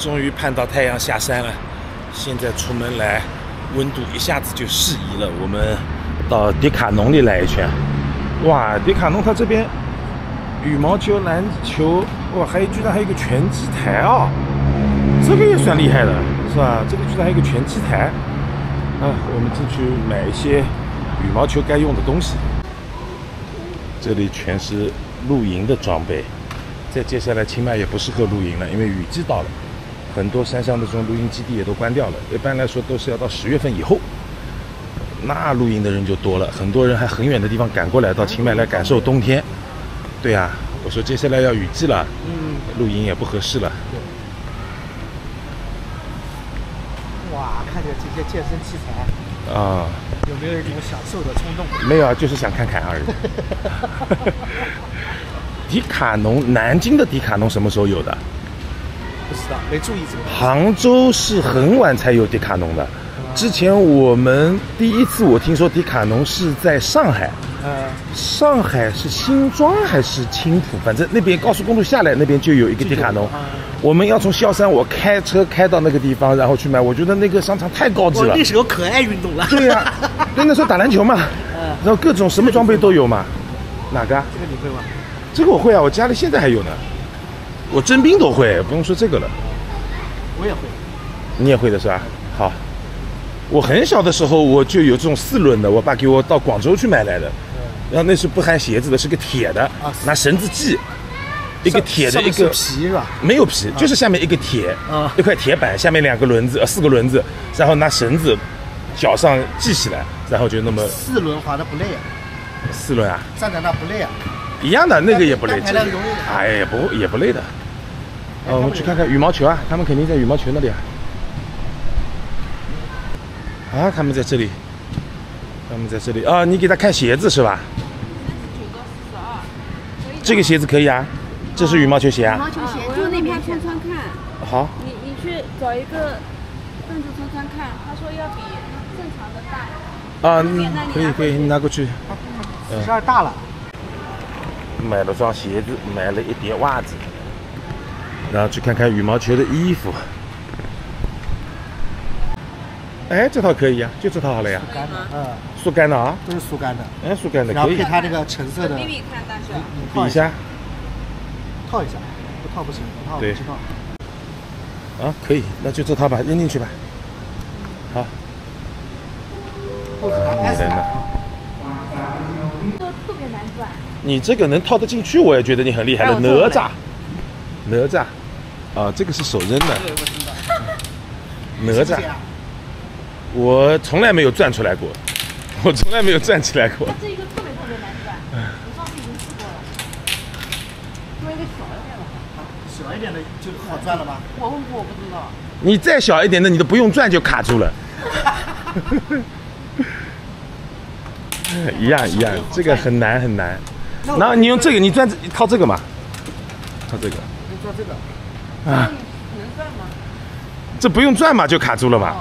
终于盼到太阳下山了。现在出门来，温度一下子就适宜了。我们到迪卡侬里来一圈。哇，迪卡侬它这边羽毛球、篮球，哇，还有居然还有个拳击台啊！这个也算厉害的，是吧？这个居然还有个拳击台。啊，我们进去买一些羽毛球该用的东西。这里全是露营的装备。再接下来，清迈也不适合露营了，因为雨季到了，很多山上的这种露营基地也都关掉了。一般来说，都是要到十月份以后，那露营的人就多了，很多人还很远的地方赶过来到清迈来感受冬天。对呀，我说接下来要雨季了，嗯，露营也不合适了。哇，看着这些健身器材啊，有没有一种享受的冲动？没有啊，就是想看看而已。迪卡侬，南京的迪卡侬什么时候有的？不知道，没注意这个。杭州是很晚才有迪卡侬的。之前我们第一次我听说迪卡侬是在上海，呃，上海是新庄还是青浦？反正那边高速公路下来那边就有一个迪卡侬。我们要从萧山，我开车开到那个地方，然后去买。我觉得那个商场太高级了。那时候可爱运动了。对呀，那时候打篮球嘛，然后各种什么装备都有嘛。哪个？这个你会吗？这个我会啊，我家里现在还有呢。我征兵都会，不用说这个了。我也会。你也会的是吧？好。我很小的时候我就有这种四轮的，我爸给我到广州去买来的。然后那是不含鞋子的，是个铁的，拿绳子系。一个铁的一个皮是吧？没有皮，就是下面一个铁，一块铁板，下面两个轮子，呃，四个轮子，然后拿绳子脚上系起来，然后就那么。四轮滑的不累啊？四轮啊？站在那不累啊？一样的，那个也不累，哎，也不也不累的。呃，我们去看看羽毛球啊，他们肯定在羽毛球那里啊。啊，他们在这里，他们在这里啊，你给他看鞋子是吧？九个四十二，这个鞋子可以啊，这是羽毛球鞋啊。羽毛球鞋，就那边穿穿看。好。你你去找一个凳子穿穿看，他说要比正常的大。啊，可以可以，你拿过去。四十二大了。买了双鞋子，买了一叠袜子，然后去看看羽毛球的衣服。哎，这套可以啊，就这套好了呀。干的，嗯，速干的啊，都是速干的。哎，速干的可以。然后配它这个橙色的。比比看大小。比一下。套一下，不套不行，不套不套。啊，可以，那就这套吧，扔进去吧。好。后子还你这个能套得进去，我也觉得你很厉害了。哪吒，哪吒，啊，这个是手扔的。哪吒，我从来没有转出来过，我从来没有转起来过。这一个特别特别难转，我上次已经试过了。做一个小一点的，小一点的就好转了吗？我问过，我不知道。你再小一点的，你都不用转就卡住了。一样一样，这个很难很难。那你用这个，你转靠这个嘛？靠这个。能转这个。啊。能转吗？这不用转嘛，就卡住了嘛。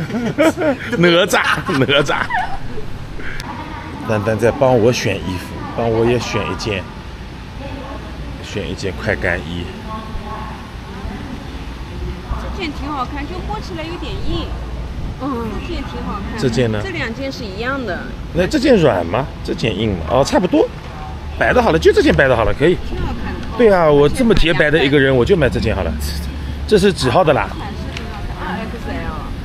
哪吒，哪吒。丹丹在帮我选衣服，帮我也选一件，选一件快干衣。这件挺好看，就摸起来有点硬。嗯，这件挺好看。这件呢？这两件是一样的。那这件软吗？这件硬吗？哦，差不多。白的好了，就这件白的好了，可以。挺好看的。对啊，我这么洁白的一个人，我就买这件好了。这是几号的啦？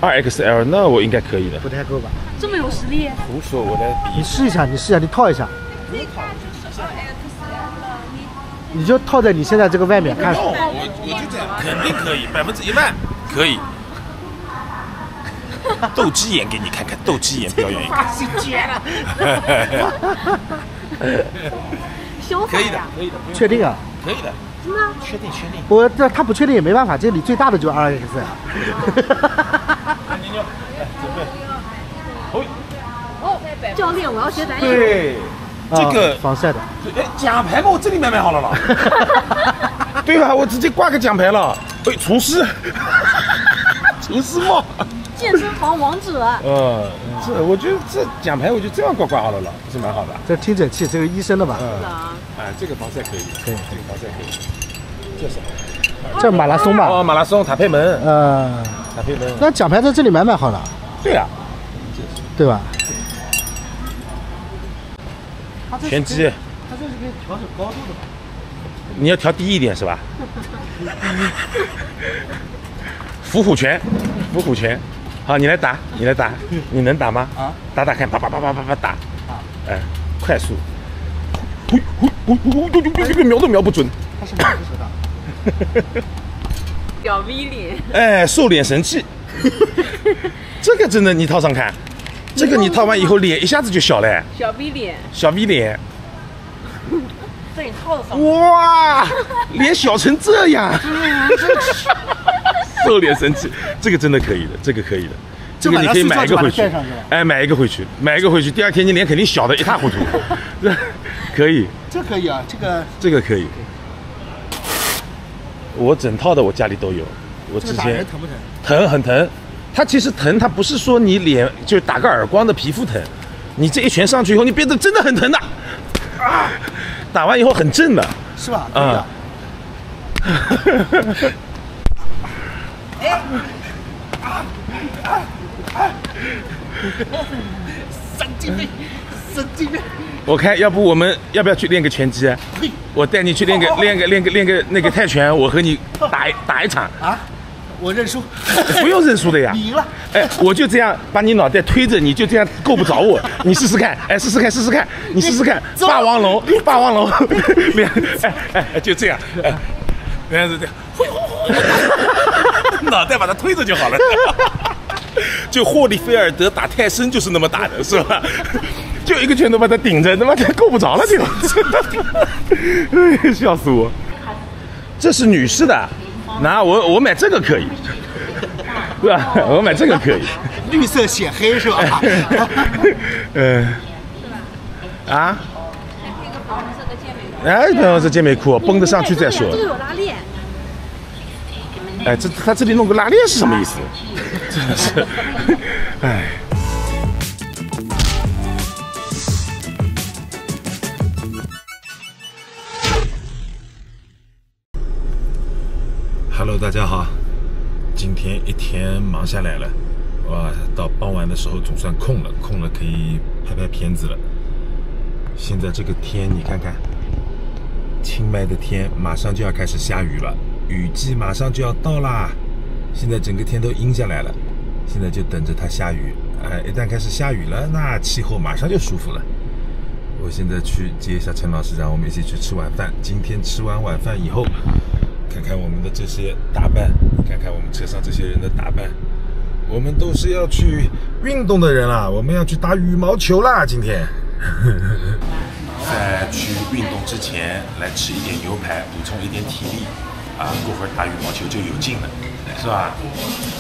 二 XL。二 XL，那我应该可以的。不太够吧？这么有实力？胡说，我来比。你试一下，你试一下，你套一下。你就套在你现在这个外面看。我我就这样，肯定可以，百分之一万可以。斗鸡眼给你看看，斗鸡眼表演一个。可以的，可以的，确定啊？可以的，真的？确定，确定。我这他不确定也没办法，这里最大的就二 X。来，准备。哦，教练，我要学篮球。对，这个防晒的。哎，奖牌嘛，我这里面买好了了。对吧？我直接挂个奖牌了。哎，厨师，厨师帽。健身房王者。呃，这我觉得这奖牌我就这样挂挂好了了，是蛮好的。这听诊器，这个医生的吧？是的啊。哎，这个防晒可以，可以，这个防晒可以。这是，这马拉松吧？哦，马拉松塔佩门，嗯，塔佩门。那奖牌在这里买买好了，对啊，对吧？拳击它这是可以调整高度的吧？你要调低一点是吧？伏虎拳，伏虎拳。好，你来打，你来打，你能打吗？啊，打打看，啪啪啪啪啪啪打。哎，快速。呼呼呼呼呼！这个瞄都瞄不准。他是哪个手的？小 V 脸，哎，瘦脸神器。这个真的，你套上看。这个你套完以后，脸一下子就小了，小 V 脸，小 V 脸。这你套的上。哇，脸小成这样。瘦脸神器，这个真的可以的，这个可以的。这个你可以买一个回去哎，买一个回去，买一个回去，第二天你脸肯定小的一塌糊涂。可以，这可以啊，这个这个可以。我整套的我家里都有，我之前疼不疼？疼很疼，它其实疼，它不是说你脸就打个耳光的皮肤疼，你这一拳上去以后，你变得真的很疼的，啊，打完以后很震的，是吧？可以啊。神经病，神经病！我看要不我们要不要去练个拳击我带你去练个练个练个练个那个泰拳，我和你打一打一场，啊，我认输，不用认输的呀。你赢了。哎，我就这样把你脑袋推着，你就这样够不着我。你试试看，哎，试试看，试试看，你试试看，霸王龙，霸王龙，哎，哎就这样，哎，原来是这样，脑袋把它推着就好了。就霍利菲尔德打泰森就是那么打的，是吧？就一个拳头把他顶着，他妈的够不着了就，哎 笑死我！这是女士的，那我我买这个可以，是吧？我买这个可以。绿色显黑是吧？嗯，啊，配个粉红色的健美裤。哎，粉红色健美裤绷得上去再说这。个有拉链。哎，这他这里弄个拉链是什么意思？真的是，哎。Hello，大家好，今天一天忙下来了，哇，到傍晚的时候总算空了，空了可以拍拍片子了。现在这个天你看看，清迈的天马上就要开始下雨了，雨季马上就要到啦。现在整个天都阴下来了，现在就等着它下雨。哎，一旦开始下雨了，那气候马上就舒服了。我现在去接一下陈老师，让我们一起去吃晚饭。今天吃完晚饭以后，看看我们的这些打扮，看看我们车上这些人的打扮，我们都是要去运动的人啦，我们要去打羽毛球啦，今天。在去运动之前来吃一点牛排，补充一点体力，啊，过会儿打羽毛球就有劲了，是吧？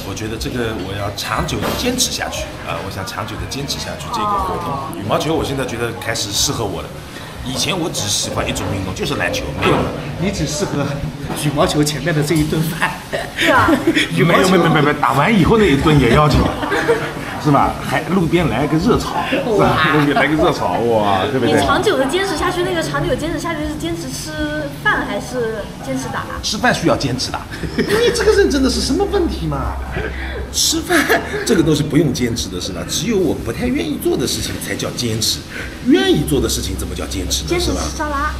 我觉得这个我要长久的坚持下去，啊，我想长久的坚持下去这个活动。羽毛球我现在觉得开始适合我了，以前我只喜欢一种运动，就是篮球，没有了。你只适合羽毛球前面的这一顿饭。对啊，羽毛球没有没有没有没有，打完以后那一顿也要紧，是吧？还路边来个热炒，是吧？路边来个热炒，哇，对不你？长久的坚持下去，那个长久坚持下去是坚持吃饭还是坚持打？吃饭需要坚持的，你这个人真的是什么问题嘛？吃饭这个都是不用坚持的，是吧？只有我不太愿意做的事情才叫坚持，愿意做的事情怎么叫坚持呢？坚持？吃沙拉。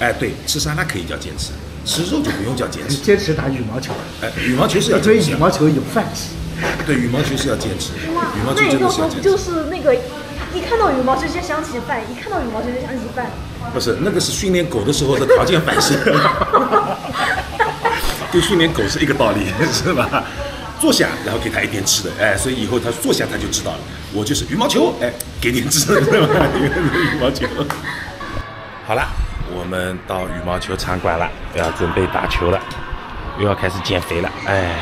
哎，对，吃沙拉可以叫坚持，吃肉就不用叫坚持。坚持打羽毛球，哎，羽毛球是要坚持的，羽毛球有饭吃。对，羽毛球是要坚持，羽毛球就是说，就要坚持。是那个一看到羽毛球就想起饭，一看到羽毛球就想起饭。不是，那个是训练狗的时候的条件反射，跟训练狗是一个道理，是吧？坐下，然后给它一点吃的，哎，所以以后它坐下它就知道了，我就是羽毛球，哎，给点吃的，对吧？羽毛球。好了，我们到羽毛球场馆了，要准备打球了，又要开始减肥了，哎。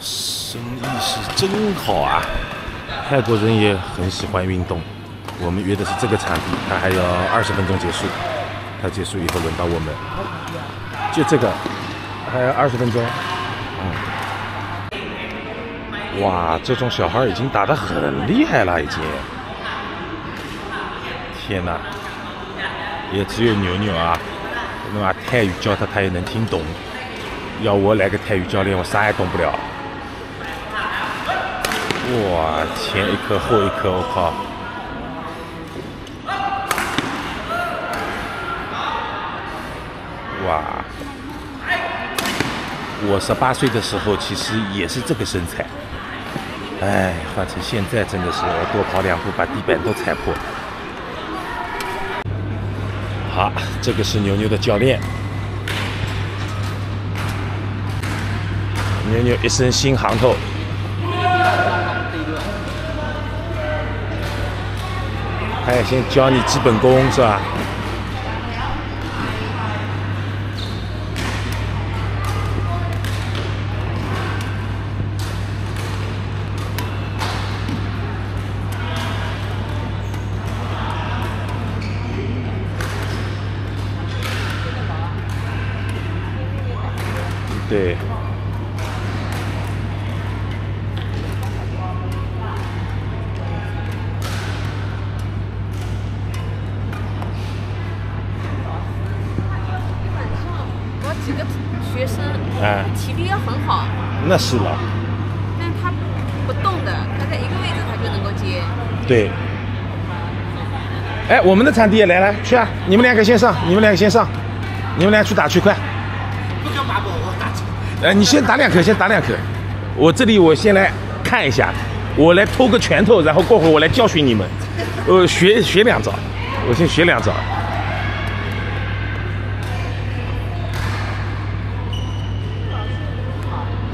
生意是真好啊！泰国人也很喜欢运动。我们约的是这个场地，它还要二十分钟结束。它结束以后轮到我们，就这个还有二十分钟。嗯，哇，这种小孩已经打得很厉害了，已经。天哪！也只有牛牛啊。那么泰语教他，他也能听懂。要我来个泰语教练，我啥也懂不了。哇，前一颗后一颗，我靠！哇！我十八岁的时候其实也是这个身材，哎，换成现在真的是我多跑两步把地板都踩破。好，这个是牛牛的教练。牛牛一身新行头，还要先教你基本功是吧？好，那是了，但是他不动的，他在一个位置他就能够接。对。哎，我们的场地也来了，去啊！你们两个先上，你们两个先上，你们俩去打去，快！不叫马宝，我打击。哎，你先打两颗，先打两颗。我这里我先来看一下，我来偷个拳头，然后过会儿我来教训你们。呃，学学两招，我先学两招。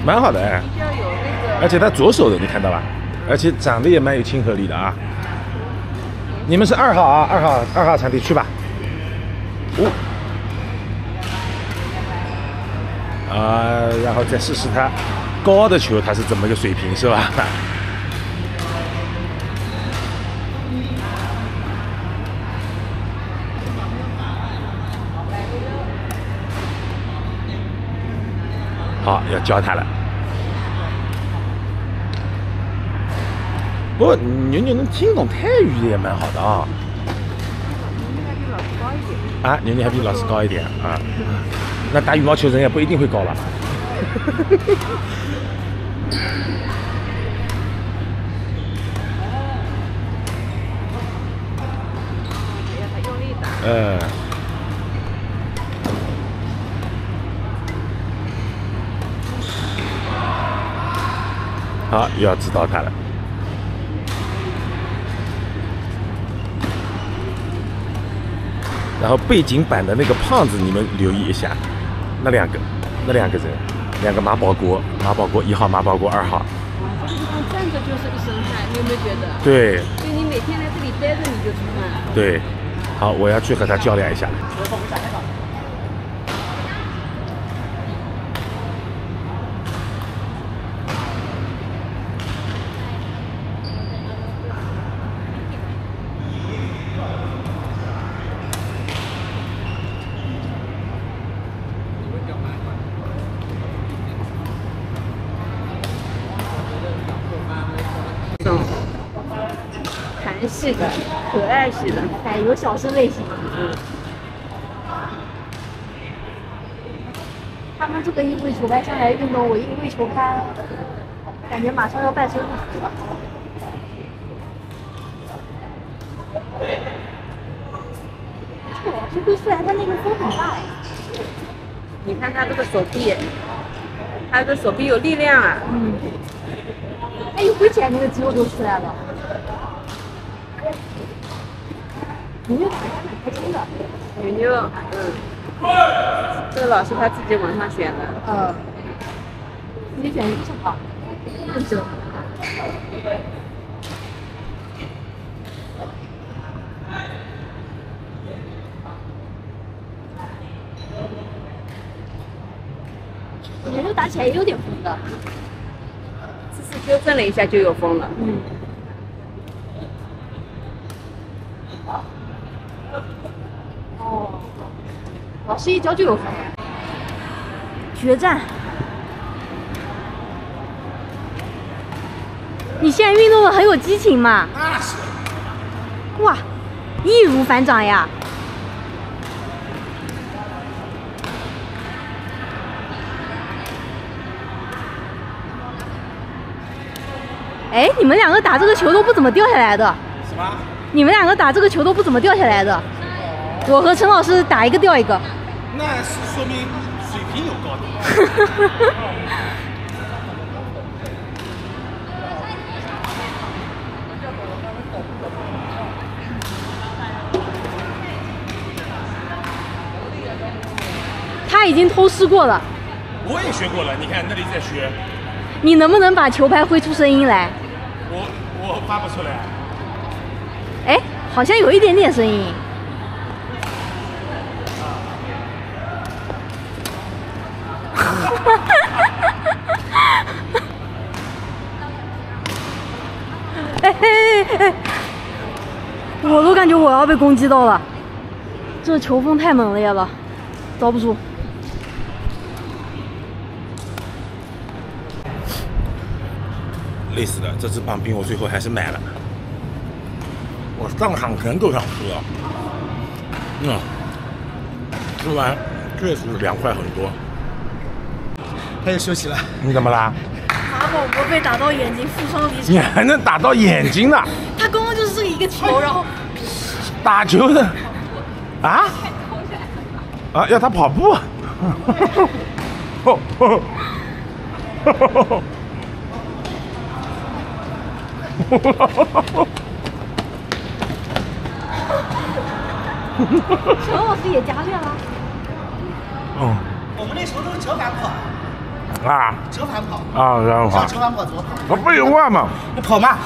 蛮好的哎，而且他左手的，你看到吧？而且长得也蛮有亲和力的啊。你们是二号啊，二号二号场地去吧。哦。啊，然后再试试他高的球他是怎么个水平是吧？好，要教他了。不过牛牛能听懂泰语也蛮好的啊。啊，牛牛还比老师高一点啊。那打羽毛球人也不一定会高了。嗯。好，又要指导他了。然后背景板的那个胖子，你们留意一下，那两个，那两个人，两个马保国，马保国一号，马保国二号。这个地方站着就是一身汗，你有没有觉得？对所以你每天来这里待着你就出汗。对，好，我要去和他较量一下。这种韩系的、可爱系的，奶油小生类型。他们这个因为球拍上来运动，我因为球拍，感觉马上要半身不遂了。这个老师挥出来，他那个风很大哎。你看他这个手臂，他的手臂有力量啊。嗯。哎，一挥起来那个肌肉都出来了。牛牛打得还蛮开心的。牛牛，嗯，这个老师他自己网上选的。嗯，你选的是什么？不知。牛牛打起来也有点风的。姿势纠正了一下就有风了。嗯。哦，老师一教就有反应。决战！你现在运动的很有激情嘛？那是。哇，易如反掌呀！哎，你们两个打这个球都不怎么掉下来的。什么？你们两个打这个球都不怎么掉下来的。我和陈老师打一个掉一个。那是说明水平有高低。他已经偷师过了。我也学过了，你看那里在学。你能不能把球拍挥出声音来？我我发不出来。哎，好像有一点点声音。哎哎哎哎！我都感觉我要被攻击到了，这球风太猛烈了，遭不住。累死了，这支棒冰我最后还是买了。我上场前都想喝，嗯，吃完确实凉快很多。他又休息了。你怎么啦？马宝国被打到眼睛，负伤离场。你还能打到眼睛呢？他刚刚就是这一个球，然后打球的啊啊，要他跑步。陈老师也加练了。嗯我们那时候都是折返跑，啊折返跑，啊，然后跑像，折返跑怎么跑？我废话嘛，你跑慢。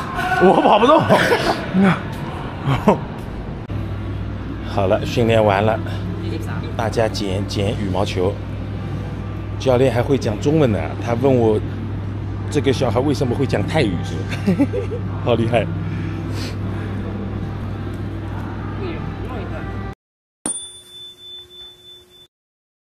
我跑不动。好了，训练完了，大家捡捡羽毛球。教练还会讲中文呢，他问我这个小孩为什么会讲泰语，是吧？好厉害。